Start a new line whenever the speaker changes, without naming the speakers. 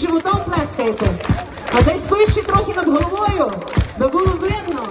животом плескаєте. А десь вище трохи над головою, би було видно.